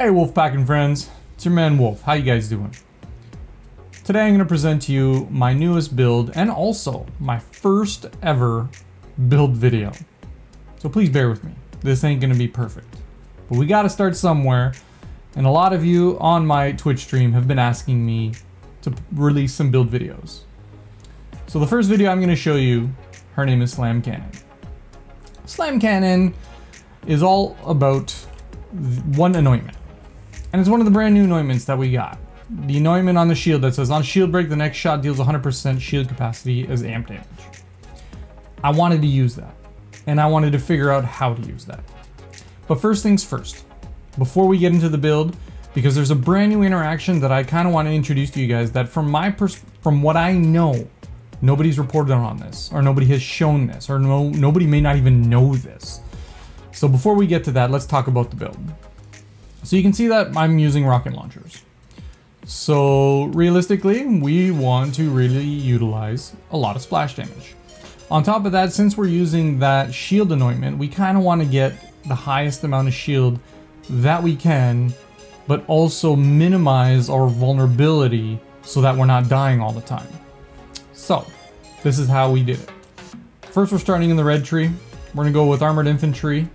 Hey Wolfpack and friends, it's your man Wolf. How you guys doing? Today I'm going to present to you my newest build and also my first ever build video. So please bear with me. This ain't going to be perfect. But we got to start somewhere and a lot of you on my Twitch stream have been asking me to release some build videos. So the first video I'm going to show you, her name is Slam Cannon. Slam Cannon is all about one anointment. And it's one of the brand new anointments that we got. The anointment on the shield that says on shield break, the next shot deals 100% shield capacity as amp damage. I wanted to use that. And I wanted to figure out how to use that. But first things first, before we get into the build, because there's a brand new interaction that I kind of want to introduce to you guys that from my pers from what I know, nobody's reported on this, or nobody has shown this, or no, nobody may not even know this. So before we get to that, let's talk about the build. So you can see that I'm using rocket launchers. So realistically, we want to really utilize a lot of splash damage. On top of that, since we're using that shield anointment, we kind of want to get the highest amount of shield that we can, but also minimize our vulnerability so that we're not dying all the time. So, this is how we did it. First, we're starting in the red tree. We're gonna go with armored infantry,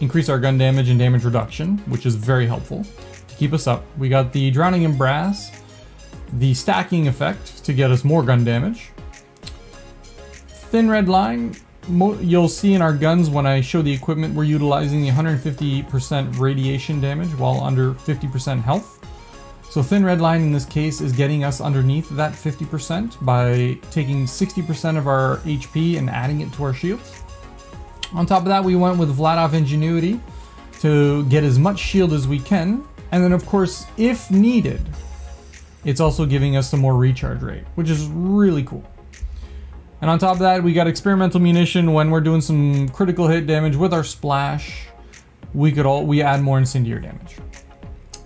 increase our gun damage and damage reduction, which is very helpful to keep us up. We got the Drowning in Brass, the stacking effect to get us more gun damage. Thin red line, you'll see in our guns when I show the equipment, we're utilizing the 150% radiation damage while under 50% health. So thin red line in this case is getting us underneath that 50% by taking 60% of our HP and adding it to our shields. On top of that, we went with Vladof Ingenuity to get as much shield as we can. And then of course, if needed, it's also giving us some more recharge rate, which is really cool. And on top of that, we got experimental munition when we're doing some critical hit damage with our splash. We could all we add more incendiary damage.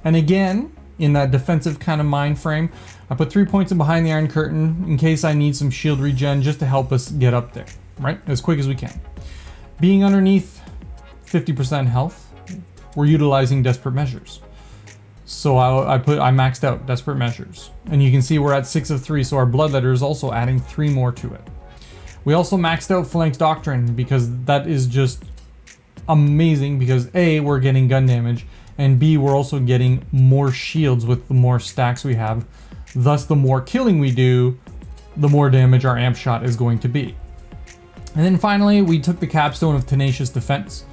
And again, in that defensive kind of mind frame, I put three points in behind the Iron Curtain in case I need some shield regen just to help us get up there, right? As quick as we can. Being underneath 50% health, we're utilizing Desperate Measures. So I, I, put I maxed out Desperate Measures. And you can see we're at 6 of 3, so our Bloodletter is also adding 3 more to it. We also maxed out Phalanx Doctrine because that is just amazing because A, we're getting gun damage, and B, we're also getting more shields with the more stacks we have. Thus, the more killing we do, the more damage our amp shot is going to be. And then finally, we took the capstone of Tenacious Defense.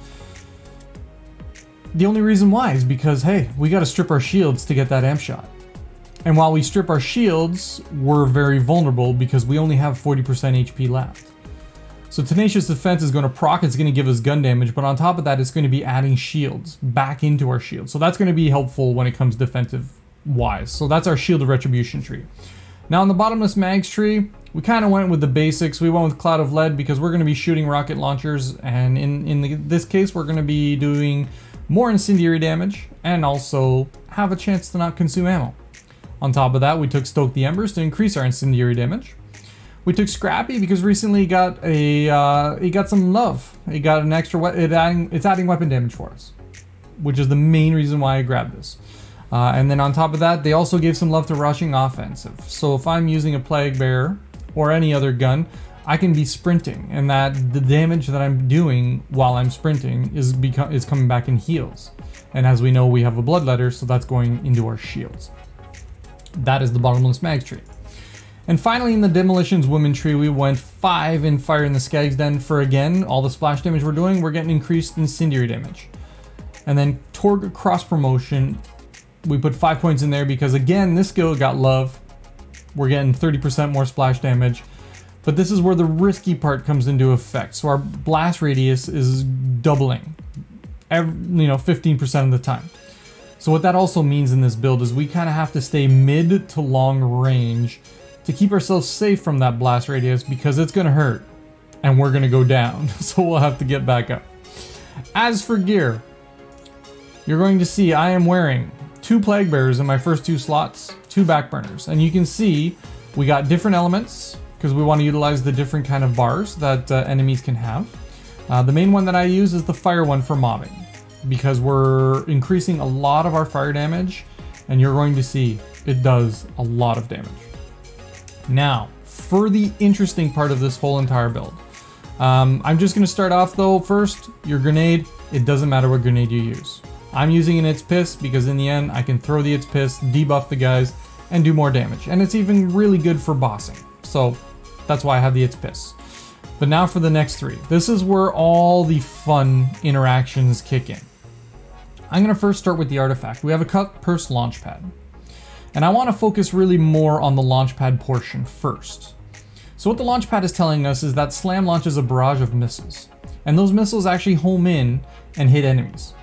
The only reason why is because, hey, we gotta strip our shields to get that amp shot. And while we strip our shields, we're very vulnerable because we only have 40% HP left. So Tenacious Defense is going to proc, it's going to give us gun damage, but on top of that, it's going to be adding shields back into our shield. So that's going to be helpful when it comes defensive wise. So that's our Shield of Retribution tree. Now on the Bottomless Mags tree, we kind of went with the basics. We went with Cloud of Lead because we're going to be shooting rocket launchers, and in, in the, this case, we're going to be doing more incendiary damage and also have a chance to not consume ammo. On top of that, we took Stoke the Embers to increase our incendiary damage. We took Scrappy because recently he got a uh, he got some love. He got an extra it adding it's adding weapon damage for us, which is the main reason why I grabbed this. Uh, and then on top of that, they also gave some love to Rushin' Offensive. So if I'm using a Plague Bearer or any other gun, I can be sprinting, and that the damage that I'm doing while I'm sprinting is is coming back in heals. And as we know, we have a bloodletter, so that's going into our shields. That is the bottomless mag tree. And finally in the Demolitions Women tree, we went 5 in Fire in the Skag's Den for again, all the splash damage we're doing, we're getting increased incendiary damage. And then Torgue Cross Promotion, we put 5 points in there because again, this skill got love. We're getting 30% more splash damage. But this is where the risky part comes into effect. So our blast radius is doubling, every, you know, 15% of the time. So what that also means in this build is we kind of have to stay mid to long range to keep ourselves safe from that blast radius because it's going to hurt and we're going to go down. So we'll have to get back up. As for gear, you're going to see I am wearing two Plague Bearers in my first two slots, two Backburners. And you can see we got different elements because we want to utilize the different kind of bars that uh, enemies can have. Uh, the main one that I use is the fire one for mobbing. because we're increasing a lot of our fire damage and you're going to see it does a lot of damage. Now, for the interesting part of this whole entire build. Um, I'm just going to start off though first, your grenade, it doesn't matter what grenade you use. I'm using an It's Piss because in the end I can throw the It's Piss, debuff the guys, and do more damage. And it's even really good for bossing. So that's why I have the It's Piss. But now for the next three. This is where all the fun interactions kick in. I'm going to first start with the artifact. We have a cut purse launch pad. And I want to focus really more on the launch pad portion first. So what the launch pad is telling us is that Slam launches a barrage of missiles. And those missiles actually home in and hit enemies.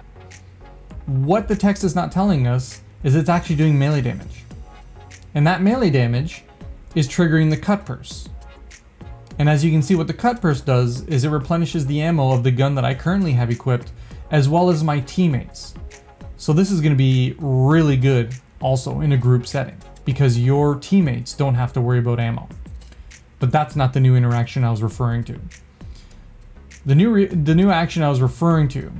What the text is not telling us is it's actually doing melee damage. And that melee damage is triggering the cut purse. And as you can see what the cut purse does is it replenishes the ammo of the gun that I currently have equipped as well as my teammates. So this is going to be really good also in a group setting because your teammates don't have to worry about ammo. But that's not the new interaction I was referring to. The new the new action I was referring to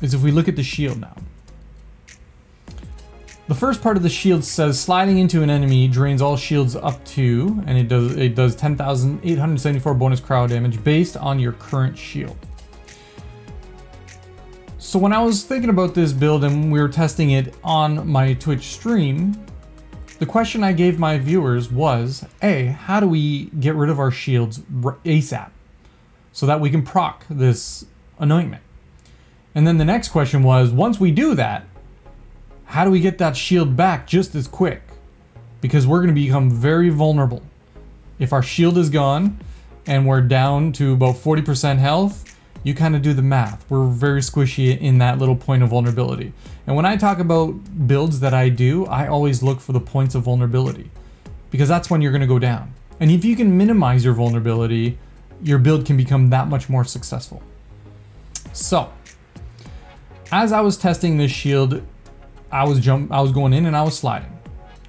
is if we look at the shield now. The first part of the shield says sliding into an enemy drains all shields up to, and it does it does 10,874 bonus cryo damage based on your current shield. So when I was thinking about this build and we were testing it on my Twitch stream, the question I gave my viewers was, A, how do we get rid of our shields ASAP so that we can proc this anointment? And then the next question was, once we do that, how do we get that shield back just as quick? Because we're going to become very vulnerable. If our shield is gone and we're down to about 40% health, you kind of do the math. We're very squishy in that little point of vulnerability. And when I talk about builds that I do, I always look for the points of vulnerability because that's when you're going to go down. And if you can minimize your vulnerability, your build can become that much more successful. So, as I was testing this shield, I was jump I was going in and I was sliding.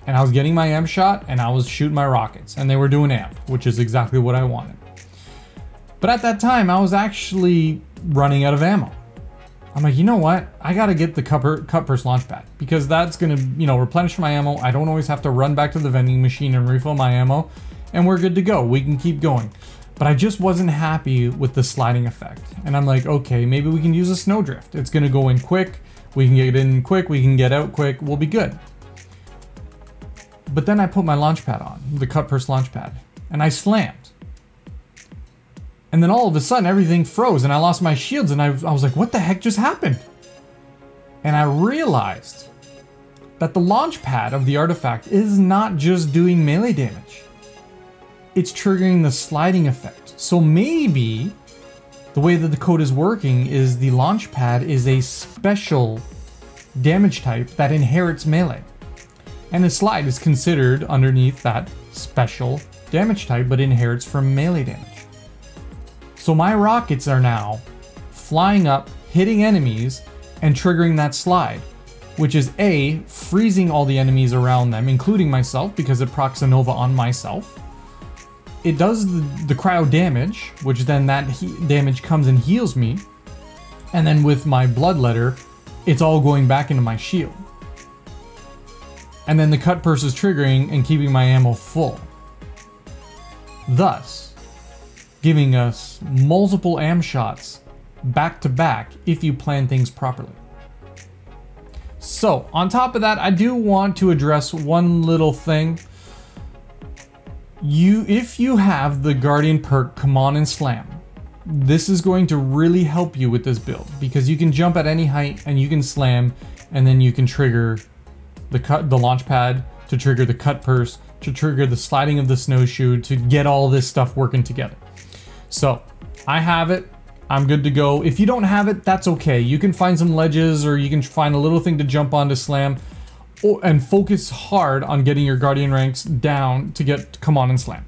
And I was getting my amp shot and I was shooting my rockets and they were doing amp, which is exactly what I wanted. But at that time, I was actually running out of ammo. I'm like, you know what? I gotta get the cut, cut launch pad because that's gonna, you know, replenish my ammo. I don't always have to run back to the vending machine and refill my ammo, and we're good to go. We can keep going. But I just wasn't happy with the sliding effect. And I'm like, okay, maybe we can use a snowdrift. It's gonna go in quick. We can get in quick. We can get out quick. We'll be good. But then I put my launch pad on, the cut purse launch pad, and I slammed. And then all of a sudden, everything froze and I lost my shields. And I, I was like, what the heck just happened? And I realized that the launch pad of the artifact is not just doing melee damage, it's triggering the sliding effect. So maybe the way that the code is working is the launch pad is a special damage type that inherits melee. And the slide is considered underneath that special damage type but inherits from melee damage. So my rockets are now flying up, hitting enemies, and triggering that slide, which is A, freezing all the enemies around them, including myself, because it procs a Nova on myself. It does the, the cryo damage, which then that damage comes and heals me. And then with my bloodletter, it's all going back into my shield. And then the cut purse is triggering and keeping my ammo full. Thus, giving us multiple am shots back to back if you plan things properly. So, on top of that, I do want to address one little thing. You, if you have the Guardian perk Come On and Slam, this is going to really help you with this build because you can jump at any height and you can slam and then you can trigger the cut the launch pad to trigger the cut purse to trigger the sliding of the snowshoe to get all this stuff working together. So I have it. I'm good to go. If you don't have it, that's okay. You can find some ledges or you can find a little thing to jump on to slam and focus hard on getting your guardian ranks down to get come on and slam.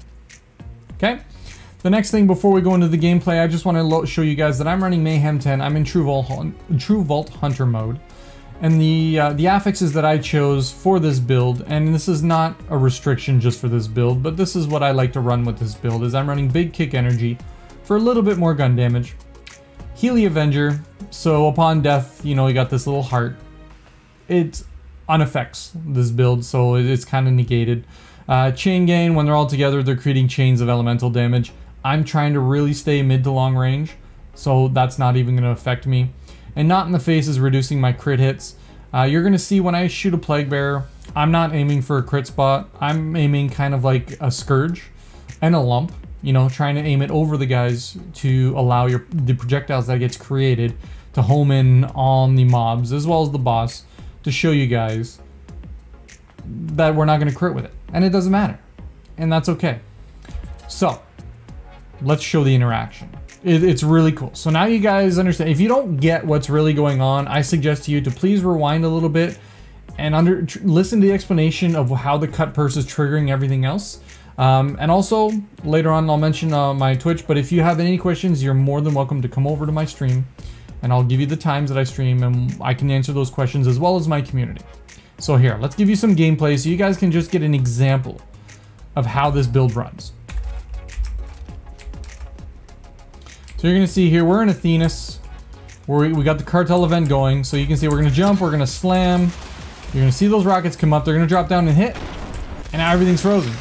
Okay? The next thing before we go into the gameplay, I just want to show you guys that I'm running Mayhem 10. I'm in True Vault, True Vault Hunter mode. And the, uh, the affixes that I chose for this build, and this is not a restriction just for this build, but this is what I like to run with this build, is I'm running Big Kick Energy for a little bit more gun damage. Healy Avenger, So upon death, you know, you got this little heart. It unaffects this build, so it's kind of negated. Uh, Chain Gang, when they're all together, they're creating chains of elemental damage. I'm trying to really stay mid to long range, so that's not even going to affect me. And not in the face is reducing my crit hits. Uh, you're going to see when I shoot a Plague Bearer, I'm not aiming for a crit spot. I'm aiming kind of like a Scourge and a Lump, you know, trying to aim it over the guys to allow your the projectiles that gets created to home in on the mobs as well as the boss to show you guys that we're not going to crit with it. And it doesn't matter. And that's okay. So, let's show the interaction. It, it's really cool. So now you guys understand. If you don't get what's really going on, I suggest to you to please rewind a little bit and under listen to the explanation of how the cut purse is triggering everything else. Um, and also, later on, I'll mention uh, my Twitch, but if you have any questions, you're more than welcome to come over to my stream, and I'll give you the times that I stream, and I can answer those questions as well as my community. So here, let's give you some gameplay so you guys can just get an example of how this build runs. So you're gonna see here, we're in Athenas. Where we got the cartel event going. So you can see we're gonna jump, we're gonna slam. You're gonna see those rockets come up, they're gonna drop down and hit. And now everything's frozen.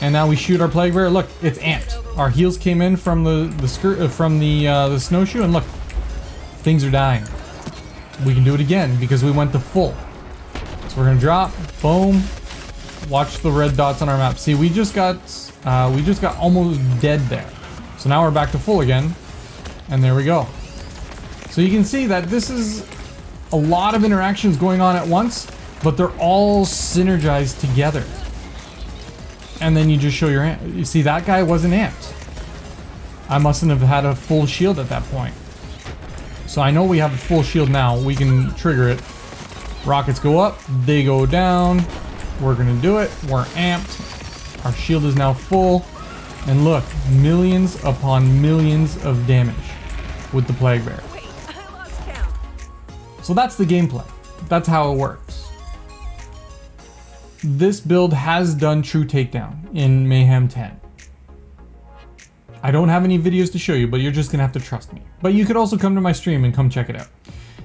And now we shoot our plague bearer. Look, it's amped. Our heels came in from the the skirt uh, from the uh, the snowshoe, and look, things are dying. We can do it again because we went to full. So we're gonna drop, boom. Watch the red dots on our map. See, we just got uh, we just got almost dead there. So now we're back to full again. And there we go. So you can see that this is a lot of interactions going on at once, but they're all synergized together. And then you just show your. You see, that guy wasn't amped. I mustn't have had a full shield at that point. So I know we have a full shield now. We can trigger it. Rockets go up, they go down. We're gonna do it. We're amped. Our shield is now full. And look, millions upon millions of damage with the Plague Bear. So that's the gameplay. That's how it works. This build has done true takedown in Mayhem 10. I don't have any videos to show you, but you're just gonna have to trust me. But you could also come to my stream and come check it out.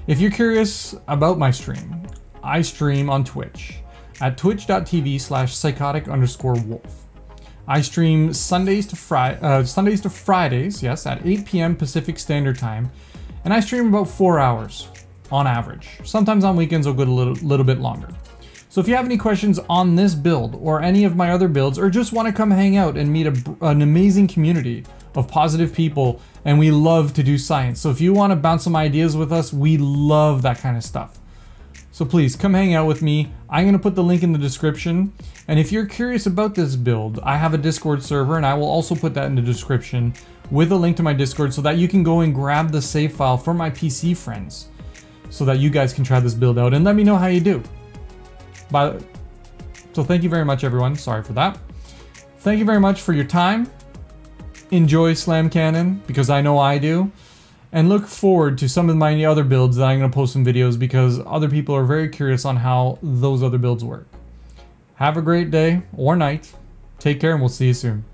If you're curious about my stream, I stream on Twitch at twitch.tv slash psychotic underscore wolf. I stream Sundays to uh, Sundays to Fridays, yes, at 8 p.m. Pacific Standard Time, and I stream about four hours on average. Sometimes on weekends I'll go a little, little bit longer. So if you have any questions on this build or any of my other builds, or just want to come hang out and meet a, an amazing community of positive people, and we love to do science. So if you want to bounce some ideas with us, we love that kind of stuff. So please come hang out with me. I'm going to put the link in the description. And if you're curious about this build, I have a Discord server and I will also put that in the description with a link to my Discord so that you can go and grab the save file for my PC friends so that you guys can try this build out and let me know how you do. But, so thank you very much everyone. Sorry for that. Thank you very much for your time. Enjoy Slam Cannon because I know I do and look forward to some of my other builds that I'm going to post some videos because other people are very curious on how those other builds work. Have a great day or night. Take care and we'll see you soon.